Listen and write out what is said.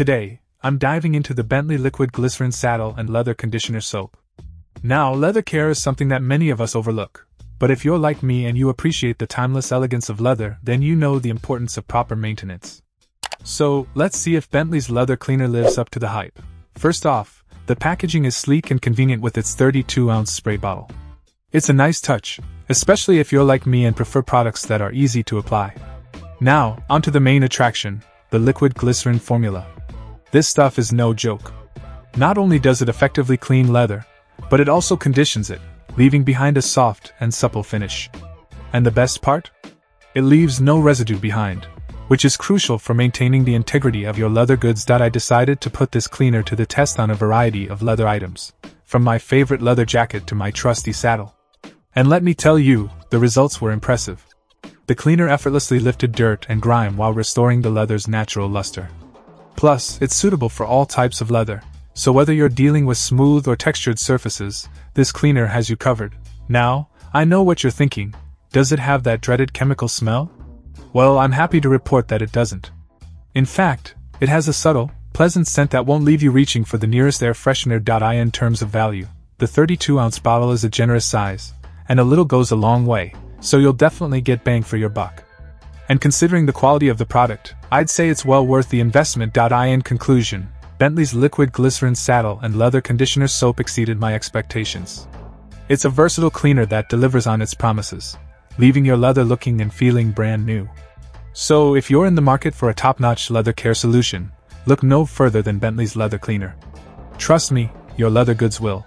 Today, I'm diving into the Bentley Liquid Glycerin Saddle and Leather Conditioner Soap. Now, leather care is something that many of us overlook. But if you're like me and you appreciate the timeless elegance of leather, then you know the importance of proper maintenance. So, let's see if Bentley's leather cleaner lives up to the hype. First off, the packaging is sleek and convenient with its 32 ounce spray bottle. It's a nice touch, especially if you're like me and prefer products that are easy to apply. Now, onto the main attraction the liquid glycerin formula. This stuff is no joke. Not only does it effectively clean leather, but it also conditions it, leaving behind a soft and supple finish. And the best part? It leaves no residue behind, which is crucial for maintaining the integrity of your leather goods. That I decided to put this cleaner to the test on a variety of leather items, from my favorite leather jacket to my trusty saddle. And let me tell you, the results were impressive. The cleaner effortlessly lifted dirt and grime while restoring the leather's natural luster. Plus, it's suitable for all types of leather, so whether you're dealing with smooth or textured surfaces, this cleaner has you covered. Now, I know what you're thinking. Does it have that dreaded chemical smell? Well, I'm happy to report that it doesn't. In fact, it has a subtle, pleasant scent that won't leave you reaching for the nearest air freshener. In terms of value, the 32 ounce bottle is a generous size, and a little goes a long way, so you'll definitely get bang for your buck. And considering the quality of the product, I'd say it's well worth the investment. In conclusion, Bentley's liquid glycerin saddle and leather conditioner soap exceeded my expectations. It's a versatile cleaner that delivers on its promises, leaving your leather looking and feeling brand new. So, if you're in the market for a top notch leather care solution, look no further than Bentley's leather cleaner. Trust me, your leather goods will.